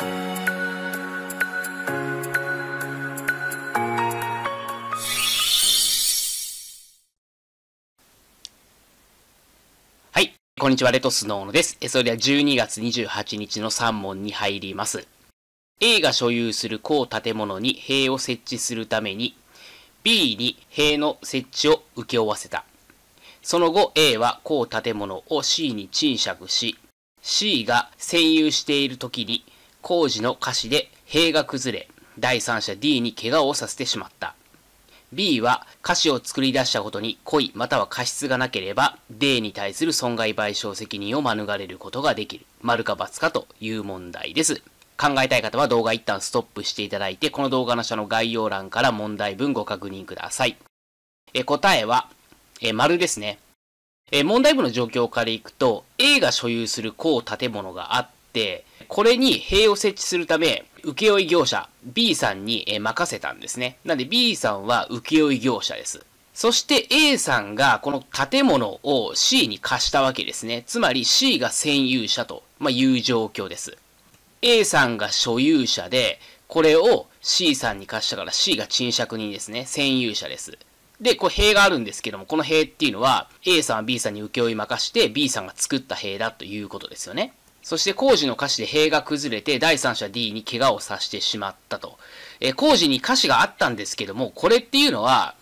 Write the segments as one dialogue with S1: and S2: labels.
S1: はい。こんにちは、レトスノーノです。それでは12月28日の3問に入ります。A が所有する高建物に塀を設置するために、B に塀の設置を請け負わせた。その後 A は高建物を C に賃借し、C が占有している時に工事の瑕疵で塀が崩れ、第三者 D に怪我をさせてしまった。B は歌詞を作り出したことに故意または過失がなければ D に対する損害賠償責任を免れることができる。丸か×かという問題です。考えたい方は動画一旦ストップしていただいて、この動画の下の概要欄から問題文ご確認ください。え答えは、え丸ですね。え問題文の状況からいくと、A が所有する高建物があって、これに塀を設置するため、請負業者 B さんに任せたんですね。なんで B さんは請負業者です。そして A さんがこの建物を C に貸したわけですね。つまり C が占有者という状況です。A さんが所有者で、これを C さんに貸したから C が賃借人ですね。占有者です。で、これ塀があるんですけども、この塀っていうのは A さんは B さんに請負任して B さんが作った塀だということですよね。そして工事の瑕疵で塀が崩れて第三者 D に怪我をさせてしまったと。え工事に瑕疵があったんですけども、これっていうのは、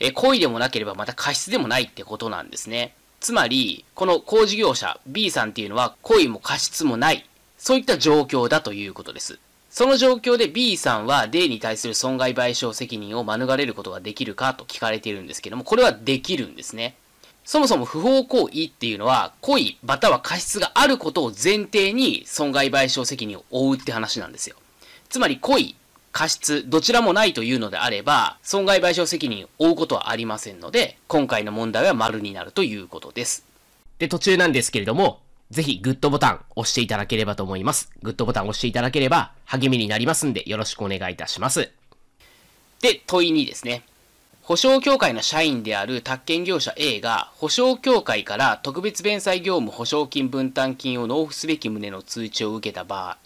S1: え故意でもなければまた過失でもないってことなんですね。つまり、この工事業者 B さんっていうのは故意も過失もない。そういった状況だということです。その状況で B さんは D に対する損害賠償責任を免れることができるかと聞かれているんですけども、これはできるんですね。そもそも不法行為っていうのは、故意または過失があることを前提に損害賠償責任を負うって話なんですよ。つまり故意、過失、どちらもないというのであれば、損害賠償責任を負うことはありませんので、今回の問題は丸になるということです。で、途中なんですけれども、ぜひグッドボタン押していただければと思います。グッドボタン押していただければ励みになりますんでよろしくお願いいたします。で、問い2ですね。保証協会の社員である宅建業者 A が保証協会から特別弁済業務保証金分担金を納付すべき旨の通知を受けた場合、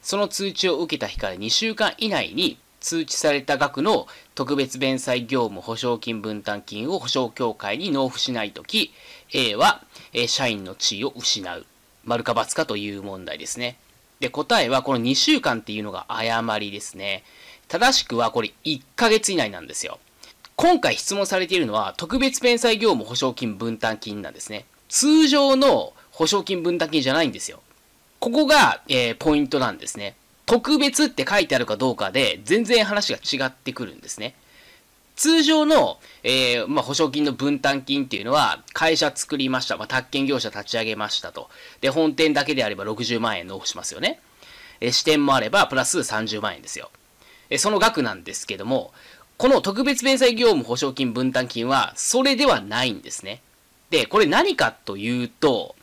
S1: その通知を受けた日から2週間以内に通知された額の特別弁済業務保証金分担金を保証協会に納付しないとき、A は、え社員の地位を失う。丸か×かという問題ですね。で、答えはこの2週間っていうのが誤りですね。正しくはこれ1ヶ月以内なんですよ。今回質問されているのは特別弁済業務保証金分担金なんですね。通常の保証金分担金じゃないんですよ。ここが、えー、ポイントなんですね。特別って書いてあるかどうかで全然話が違ってくるんですね。通常の、えー、まあ、保証金の分担金っていうのは、会社作りました。まあ、宅建業者立ち上げましたと。で、本店だけであれば60万円納付しますよね。え、支店もあれば、プラス30万円ですよ。え、その額なんですけども、この特別弁済業務保証金分担金は、それではないんですね。で、これ何かというと、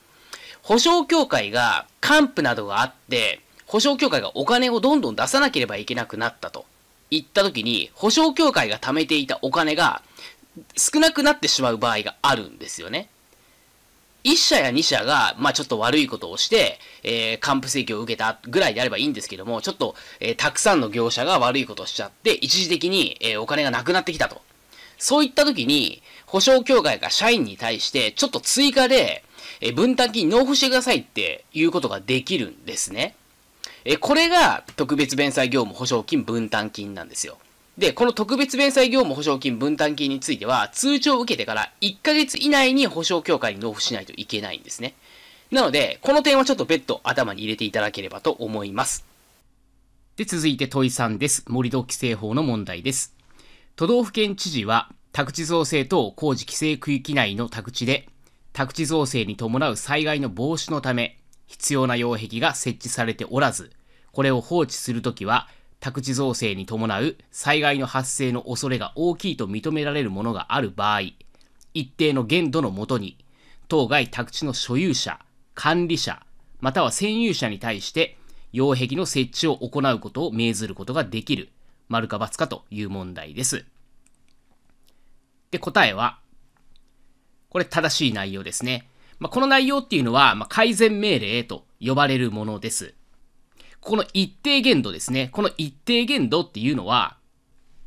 S1: 保証協会が、還付などがあって、保証協会がお金をどんどん出さなければいけなくなったと。言った時に、保証協会が貯めていたお金が少なくなってしまう場合があるんですよね。1社や2社が、まあちょっと悪いことをして、えー、還付請求を受けたぐらいであればいいんですけども、ちょっと、えー、たくさんの業者が悪いことをしちゃって、一時的に、えー、お金がなくなってきたと。そういった時に、保証協会が社員に対して、ちょっと追加で、え分担金納付してくださいっていうことができるんですね。えこれが特別弁済業務保証金分担金なんですよ。で、この特別弁済業務保証金分担金については、通知を受けてから1ヶ月以内に保証協会に納付しないといけないんですね。なので、この点はちょっと別途頭に入れていただければと思います。で、続いて問い3です。盛土規制法の問題です。都道府県知事は、宅地造成等工事規制区域内の宅地で、宅地造成に伴う災害の防止のため、必要な擁壁が設置されておらず、これを放置するときは、宅地造成に伴う災害の発生の恐れが大きいと認められるものがある場合、一定の限度のもとに、当該宅地の所有者、管理者、または占有者に対して、擁壁の設置を行うことを命ずることができる、丸か×かという問題です。で、答えは、これ正しい内容ですね。まあ、この内容っていうのは、まあ、改善命令と呼ばれるものです。この一定限度ですね。この一定限度っていうのは、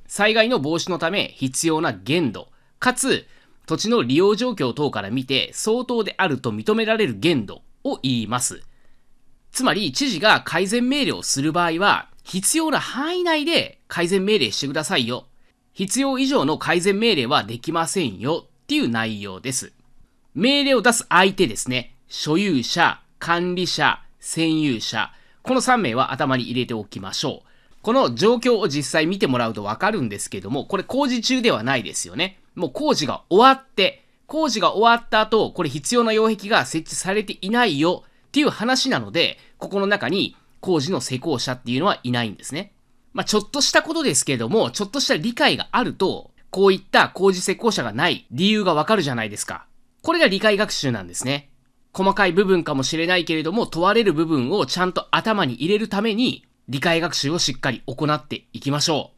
S1: 災害の防止のため必要な限度、かつ土地の利用状況等から見て相当であると認められる限度を言います。つまり、知事が改善命令をする場合は、必要な範囲内で改善命令してくださいよ。必要以上の改善命令はできませんよっていう内容です。命令を出す相手ですね。所有者、管理者、占有者。この3名は頭に入れておきましょう。この状況を実際見てもらうとわかるんですけども、これ工事中ではないですよね。もう工事が終わって、工事が終わった後、これ必要な擁壁が設置されていないよっていう話なので、ここの中に工事の施工者っていうのはいないんですね。まあ、ちょっとしたことですけども、ちょっとした理解があると、こういった工事施工者がない理由がわかるじゃないですか。これが理解学習なんですね。細かい部分かもしれないけれども、問われる部分をちゃんと頭に入れるために、理解学習をしっかり行っていきましょ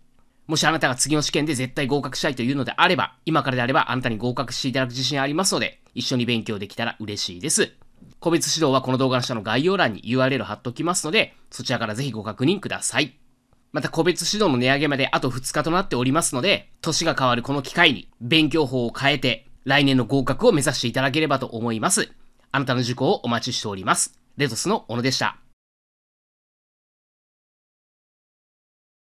S1: う。もしあなたが次の試験で絶対合格したいというのであれば、今からであればあなたに合格していただく自信ありますので、一緒に勉強できたら嬉しいです。個別指導はこの動画の下の概要欄に URL 貼っておきますので、そちらからぜひご確認ください。また個別指導の値上げまであと2日となっておりますので、年が変わるこの機会に勉強法を変えて、来年の合格を目指していただければと思います。あなたの受講をお待ちしております。レゾスの小野でした。